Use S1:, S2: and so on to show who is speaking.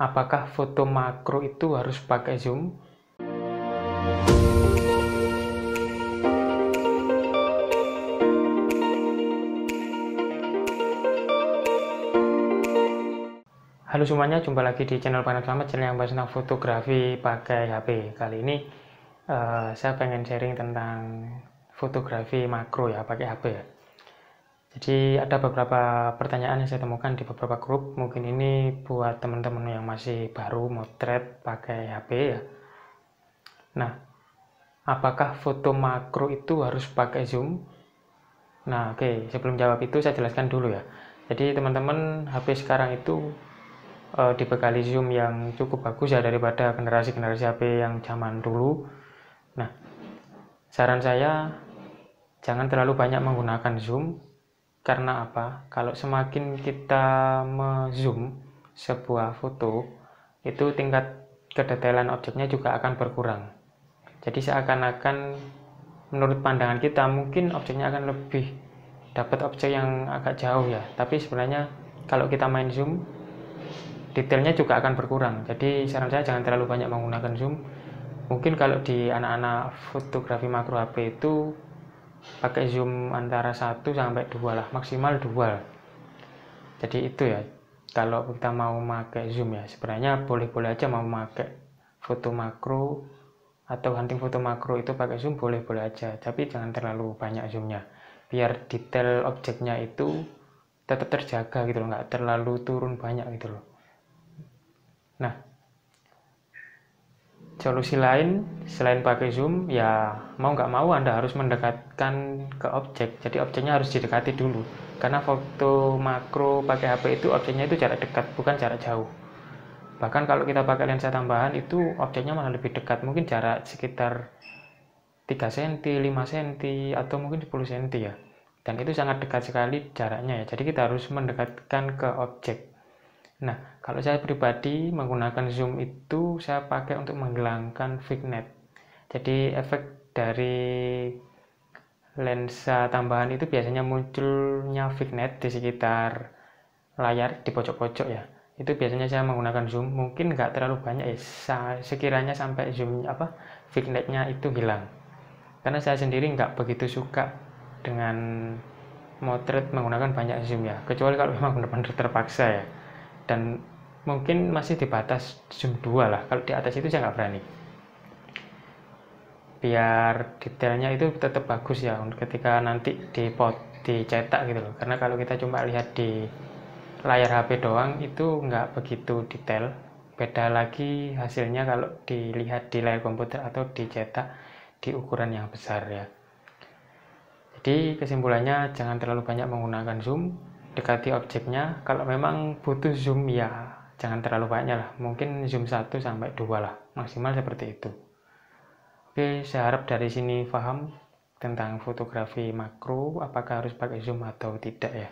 S1: apakah foto makro itu harus pakai zoom? Halo semuanya, jumpa lagi di channel Panas Selamat, channel yang bahas tentang fotografi pakai HP. Kali ini uh, saya pengen sharing tentang fotografi makro ya, pakai HP ya. Jadi ada beberapa pertanyaan yang saya temukan di beberapa grup. Mungkin ini buat teman-teman yang masih baru motret pakai HP ya. Nah, apakah foto makro itu harus pakai zoom? Nah, oke, okay. sebelum jawab itu saya jelaskan dulu ya. Jadi teman-teman HP sekarang itu e, dibekali zoom yang cukup bagus ya daripada generasi-generasi HP yang zaman dulu. Nah, saran saya jangan terlalu banyak menggunakan zoom karena apa? Kalau semakin kita me-zoom sebuah foto, itu tingkat kedetailan objeknya juga akan berkurang. Jadi seakan-akan menurut pandangan kita mungkin objeknya akan lebih dapat objek yang agak jauh ya. Tapi sebenarnya kalau kita main zoom, detailnya juga akan berkurang. Jadi saran saya jangan terlalu banyak menggunakan zoom. Mungkin kalau di anak-anak fotografi makro HP itu pakai zoom antara 1 sampai 2 lah maksimal 2 jadi itu ya kalau kita mau pakai zoom ya sebenarnya boleh-boleh aja mau pakai foto makro atau hunting foto makro itu pakai zoom boleh-boleh aja tapi jangan terlalu banyak zoomnya. Biar detail objeknya itu tetap terjaga gitu loh nggak terlalu turun banyak gitu loh. Nah solusi lain selain pakai zoom ya mau nggak mau anda harus mendekatkan ke objek. Jadi objeknya harus didekati dulu. Karena foto makro pakai HP itu objeknya itu jarak dekat bukan jarak jauh. Bahkan kalau kita pakai lensa tambahan itu objeknya malah lebih dekat. Mungkin jarak sekitar 3 cm 5 cm atau mungkin 10 cm ya. Dan itu sangat dekat sekali jaraknya ya. Jadi kita harus mendekatkan ke objek Nah, kalau saya pribadi menggunakan zoom itu saya pakai untuk menghilangkan vignette. Jadi efek dari lensa tambahan itu biasanya munculnya vignette di sekitar layar di pojok-pojok ya. Itu biasanya saya menggunakan zoom, mungkin nggak terlalu banyak ya, sekiranya sampai zoom apa vignette-nya itu hilang. Karena saya sendiri nggak begitu suka dengan motret menggunakan banyak zoom ya, kecuali kalau memang benar-benar terpaksa ya dan mungkin masih di batas zoom 2 lah. Kalau di atas itu saya nggak berani. Biar detailnya itu tetap bagus ya ketika nanti di pot dicetak gitu loh. Karena kalau kita cuma lihat di layar HP doang itu nggak begitu detail. Beda lagi hasilnya kalau dilihat di layar komputer atau dicetak di ukuran yang besar ya. Jadi kesimpulannya jangan terlalu banyak menggunakan zoom dekati objeknya. Kalau memang butuh zoom ya jangan terlalu banyak lah. Mungkin zoom 1 sampai 2 lah. Maksimal seperti itu. Oke saya harap dari sini paham tentang fotografi makro apakah harus pakai zoom atau tidak ya